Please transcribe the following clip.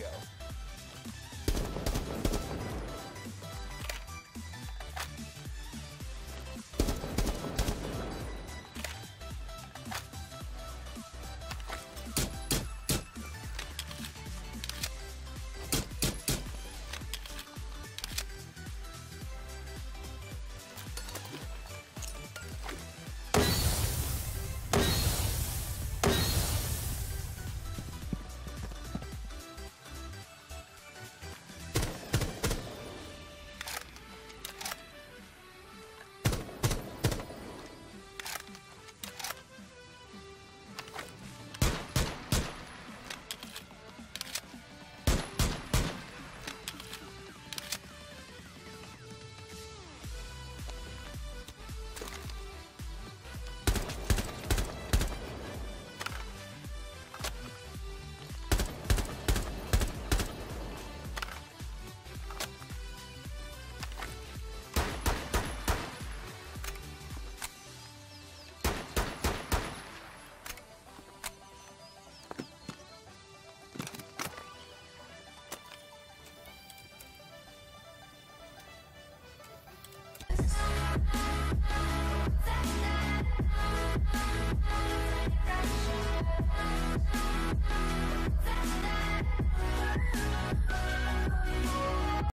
go.